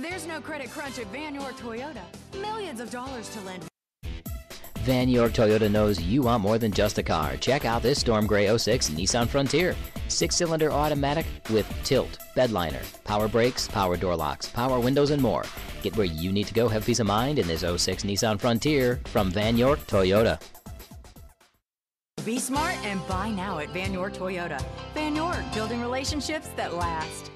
There's no credit crunch at Vann York Toyota. Millions of dollars to lend. Vann York Toyota knows you want more than just a car. Check out this Storm Gray 06 Nissan Frontier. Six cylinder automatic with tilt, bedliner, power brakes, power door locks, power windows, and more. Get where you need to go, have peace of mind in this 06 Nissan Frontier from Vann York Toyota. Be smart and buy now at Vann York Toyota. Vann York, building relationships that last.